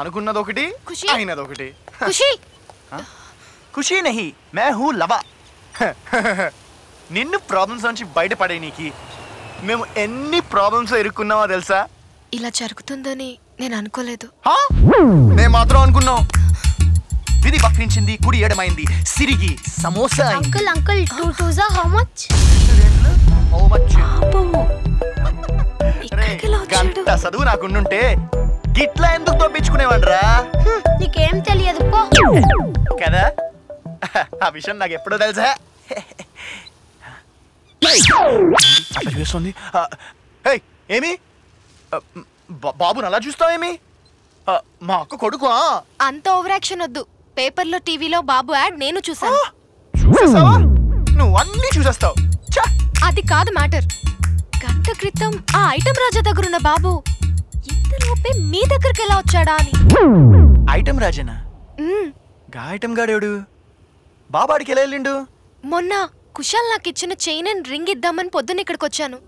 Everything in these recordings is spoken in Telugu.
అనుకున్నది ఒకటి ఖుషి? అయినది ఒకటి ఖుషి ఖుషీ నహి మే హూ లవా. నిన్ను ప్రాబ్లమ్స్ నుంచి బయటపడే నీకి మేము ఎన్ని ప్రాబ్లమ్స్ ఇరుక్కున్నామో తెలుసా? ఇలా జరుగుతుందని నేను అనుకోలేదు. హా? మేము మాత్రం అనుకున్నాం. విధి వక్రించింది కుడి ఎడమైంది సిరిగి సమోసా. అంకుల్ అంకుల్ టూ టూజా హౌ మచ్ వచ్చాడు? గంట చదువు నాకుండుంటే గిట్లా ఎందుకు తప్పించుకునేవాడ్రా? నీకేం తెలియదు పో. కదా? ఆ విషయం నాకు ఎప్పుడో తెలుసా. అట్లా చూస్తుంది. ఏమి? బాబుని అలా చూస్తావేమి మా అక్క కొడుకు? అంత ఓవర్ యాక్షన్ వద్దు. పేపర్లో టీవీలో బాబు యాడ్ నేను చూసాను చూసేసావా? నువ్వు అన్నీ చూసేస్తావు! అది కాదు మ్యాటర్. గంట క్రితం ఆ ఐటమ్ రాజా దగ్గర ఉన్న బాబు ఇంతలోపే మీ దగ్గరికి ఎలా వచ్చాడా అని. ఐటమ్ రాజనా. గా ఐటమ్ గాడేవుడు? బాబాడికి ఎలా వెళ్ళిండు? మొన్న కుశాల్ నాకు ఇచ్చిన చైన్ అండ్ రింగ్ ఇద్దామని పొద్దున్న ఇక్కడికి వచ్చాను.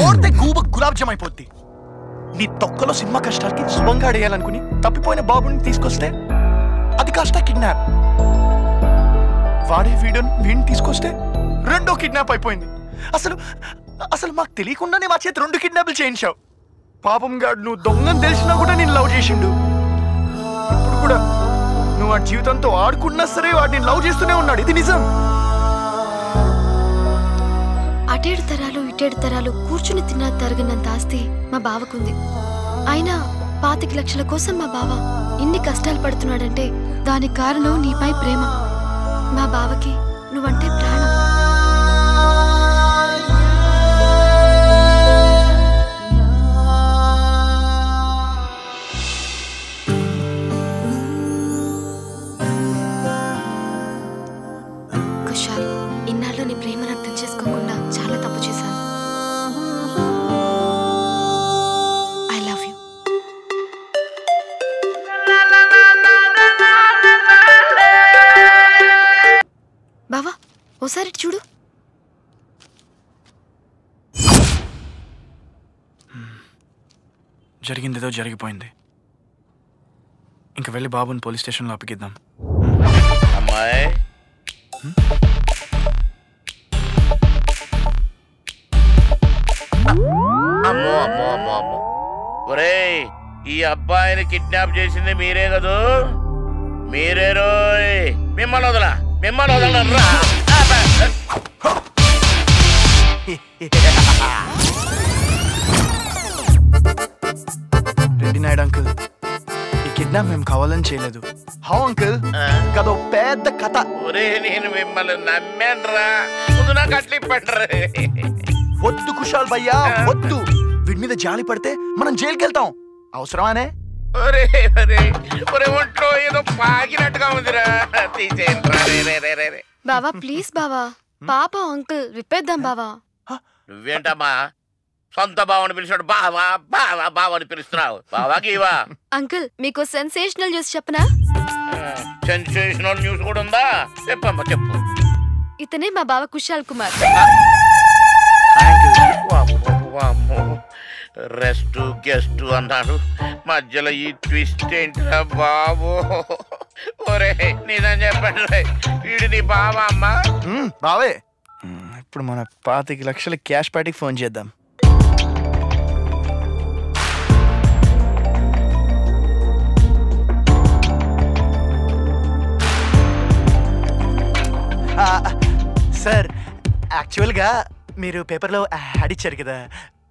కోడితే గూబ గులాబ్ జామ్ అయిపోద్ది. నీ తొక్కలో సినిమా కష్టాలకి శుభంగా అడేయాలనుకుని తప్పిపోయిన బాబుని తీసుకొస్తే అది కాస్త కిడ్నాప్. వాడే వీడియోని వీడిని తీసుకొస్తే రెండో కిడ్నాప్ అయిపోయింది. అసలు అసలు మాకు తెలియకుండానే మా చేతి రెండు కిడ్నాప్లు చేయించావు. పాపం గాడు నువ్వు దొంగని తెలిసినా కూడా నేను లవ్ చేసిండు. ఇప్పుడు కూడా నువ్వు వాడి జీవితంతో ఆడుకున్నా సరే వాడిని లవ్ చేస్తూనే ఉన్నాడు. ఇది నిజం. అటేడు తరాలు ఇటేడు తరాలు కూర్చుని తిన్నా తరగనంత ఆస్తి మా బావకుంది. అయినా పాతిక లక్షల కోసం మా బావ ఇన్ని కష్టాలు పడుతున్నాడంటే దానికి కారణం నీపై ప్రేమ. మా బావకి నువ్వంటే ప్రాణం. ఓసారి చూడు. జరిగిందేదో జరిగిపోయింది. ఇంక వెళ్ళి బాబుని పోలీస్ స్టేషన్లో అప్పగిద్దాం. అమ్మాయి. అమ్మో అమ్మో అమ్మో అమ్మో. ఒరేయ్ ఈ అబ్బాయిని కిడ్నాప్ చేసింది మీరే కదూ? మీరే రోయ్. మిమ్మల్ని వదలా మిమ్మల్ని వదలరా చేయలేదు. How uncle? కదో పెద్ద కథ. ఒరే నేను మిమ్మల్ని నమ్మానురా. ముందు నాకు అట్లా ఇప్పండి వద్దు కుషాల్ భయ్యా వద్దు. వీడి మీద జాలి పడితే మనం జైలుకి వెళ్తాం అవసరమానే? ఒరే ఒరే ఒరే ఒంట్లో ఏదో పాకినట్టుగా ఉందిరా. తీసేయండి రా రే రే రే రే. రే బావా ప్లీజ్ బావా. పాప అంకుల్ విప్పేద్దాం బావా. నువ్వేంటమ్మా? సొంత బావని పిలిచాడు బావా బావా బావా అని పిలుస్తున్నావు. బావా గీవా. అంకుల్ మీకు సెన్సేషనల్ న్యూస్ చెప్పనా? సెన్సేషనల్ న్యూస్ కూడా ఉందా? చెప్పమ్మా చెప్పు. ఇతనే మా బావ కుశాల్ కుమార్. రెస్ట్ గెస్ట్ అన్నాడు. మధ్యలో ఈ ట్విస్ట్ ఏంటిరా బాబు? ఒరే నిజం చెప్పండి రే. వీడు నీ బావా అమ్మా? మ్మ్, బావే. ఇప్పుడు మన పాతిక లక్షల క్యాష్ పార్టీకి ఫోన్ చేద్దాం. సార్ యాక్చువల్గా మీరు పేపర్లో యాడ్ ఇచ్చారు కదా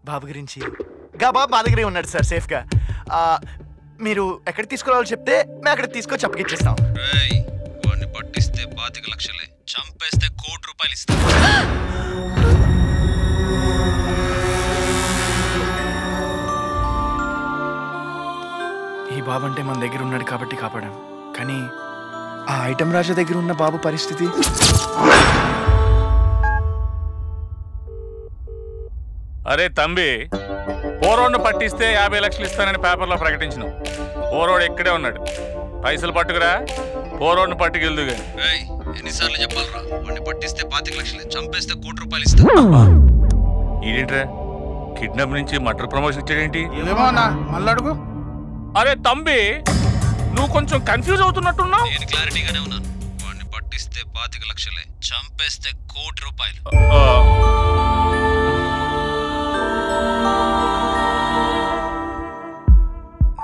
బాబు గురించి. గా బాబు మా దగ్గరే ఉన్నాడు సార్ సేఫ్గా. మీరు ఎక్కడ తీసుకురావాలో చెప్తే మేము అక్కడ తీసుకొచ్చి అప్పగిచ్చేస్తాం వాడిని పట్టిస్తే పాతిక లక్షలే చంపేస్తే కోటి రూపాయలు ఇస్తా. ఈ బాబు అంటే మన దగ్గర ఉన్నాడు కాబట్టి కాపాడాం. కానీ ఆ ఐటమ్ రాజా దగ్గర ఉన్న బాబు పరిస్థితి? అరే తంబి పోరోడ్ను పట్టిస్తే యాభై లక్షలు ఇస్తానని పేపర్లో ప్రకటించిన పోరోడు ఇక్కడే ఉన్నాడు. పైసలు పట్టుకురా పోరోడ్ను పట్టుకెళ్దు ఎన్నిసార్లు చెప్పాలరా? వాడిని పట్టిస్తే పాతిక లక్షలే చంపేస్తే కోటి రూపాయలు ఇస్తా. కిడ్నాప్ నుంచి మటర్ ప్రమోషన్ ఇచ్చాడేంటి? ఏమో అన్నా మళ్ళీ అడుగు. అరే తంబి నువ్వు కొంచెం కన్ఫ్యూజ్ అవుతున్నట్టున్నావు? నేను క్లారిటీగానే ఉన్నాను. వాడిని పట్టిస్తే పాతిక లక్షలే చంపేస్తే కోటి రూపాయలు.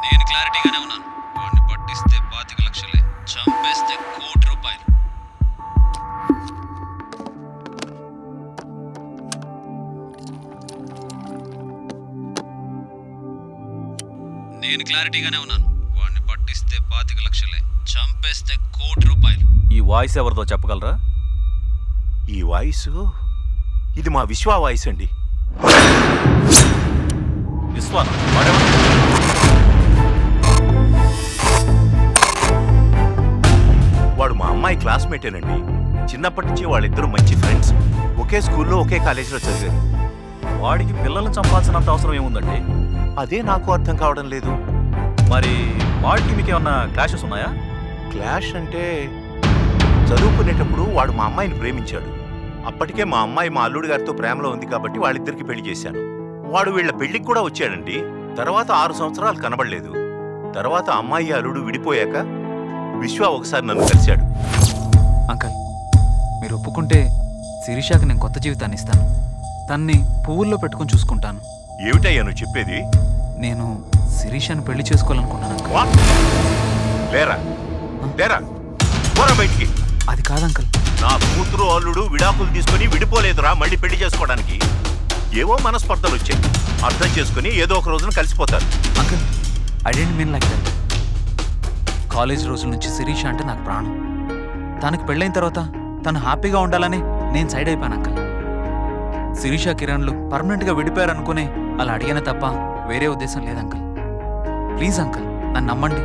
నేను క్లారిటీగానే ఉన్నాను. వాడిని పట్టిస్తే పాతిక లక్షలే చంపేస్తే కోటి రూపాయలు. నేను క్లారిటీగానే ఉన్నాను వాడిని పట్టిస్తే పాతిక లక్షలే చంపేస్తే కోటి రూపాయలు ఈ వాయిస్ ఎవరిదో చెప్పగలరా? ఈ వాయిస్? ఇది మా విశ్వ వాయిస్ అండి? వాడు మా అమ్మాయి క్లాస్మేటేనండి. చిన్నప్పటి నుంచి వాళ్ళిద్దరూ మంచి ఫ్రెండ్స్. ఒకే స్కూల్లో ఒకే కాలేజీలో చదివారు. వాడికి పిల్లల్ని చంపాల్సినంత అవసరం ఏముందండి? అదే నాకు అర్థం కావడం లేదు. మరి వాడికి మీకు ఏమన్నా క్లాషెస్ ఉన్నాయా? క్లాష్ అంటే చదువుకునేటప్పుడు వాడు మా అమ్మాయిని ప్రేమించాడు. అప్పటికే మా అమ్మాయి మా అల్లుడు గారితో ప్రేమలో ఉంది కాబట్టి వాళ్ళిద్దరికి పెళ్ళి చేశాను. వాడు వీళ్ళ పెళ్ళికి కూడా వచ్చాడండి. తర్వాత ఆరు సంవత్సరాలు కనబడలేదు. తర్వాత అమ్మాయి అల్లుడు విడిపోయాక విశ్వ ఒకసారి నన్ను కలిశాడు. అంకల్ మీరు ఒప్పుకుంటే శిరీషాకి నేను కొత్త జీవితాన్ని ఇస్తాను. తన్ని పువ్వుల్లో పెట్టుకొని చూసుకుంటాను. ఏమిటయ్యా నువ్వు చెప్పేది? నేను శిరీషాని పెళ్ళి చేసుకోవాలనుకున్నాను? లేరా? లేరా? పోరా బయటికి. అది కాదు అంకల్. నా కూతురు అల్లుడు విడాకులు తీసుకుని విడిపోలేదురా మళ్ళీ పెళ్ళి చేసుకోవడానికి. ఏవో మనస్పర్ధలు వచ్చాయి. అర్థం చేసుకుని ఏదో ఒక రోజున కలిసిపోతారు. Uncle I don't mean like that college రోజుల నుంచి శిరీష అంటే నాకు ప్రాణం. తనకి పెళ్ళైన తర్వాత తను హ్యాపీగా ఉండాలని నేను సైడ్ అయిపోయాను అంకల్. శిరీష కిరణ్లు పర్మనెంట్గా విడిపోయారనుకునే అలా అడిగానే తప్ప వేరే ఉద్దేశం లేదు అంకల్. ప్లీజ్ అంకల్ నన్ను నమ్మండి.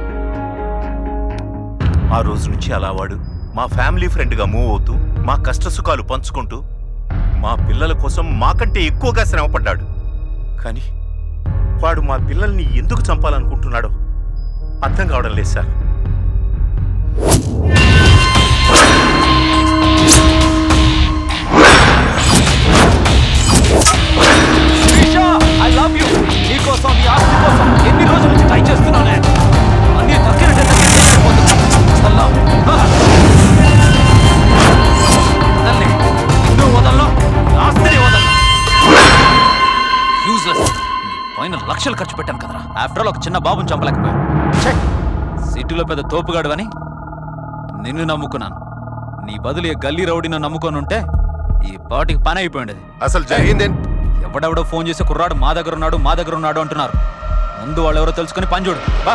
ఆ రోజు నుంచి అలా వాడు. మా ఫ్యామిలీ ఫ్రెండ్గా మూవ్ అవుతూ మా కష్ట సుఖాలు పంచుకుంటూ మా పిల్లల కోసం మాకంటే ఎక్కువగా శ్రమపడ్డాడు. కానీ వాడు మా పిల్లల్ని ఎందుకు చంపాలనుకుంటున్నాడో అర్థం కావడం లేదు సార్. ఐ లవ్ యూ నీకోసం నీ ఆస్తి కోసం ఎన్ని రోజుల నుంచి ట్రై చేస్తున్నానే? లక్షలు ఖర్చు పెట్టాను కదరా. ఆఫ్టర్ ఆల్ ఒక చిన్న బాబుని చంపలేకపోయా సిటీలో పెద్ద తోపుగాడు అని నిన్ను నమ్ముకున్నాను. నీ బదులు ఈ గల్లీ రౌడీని నమ్ముకొని ఉంటే ఈ పాటికి పని అయిపోయింది అసలు జరిగింది ఎవడెవడో ఫోన్ చేసి కుర్రాడు మా దగ్గర ఉన్నాడు మా దగ్గర ఉన్నాడు అంటున్నారు. ముందు వాళ్ళు ఎవరో తెలుసుకొని పని చూడు. బా!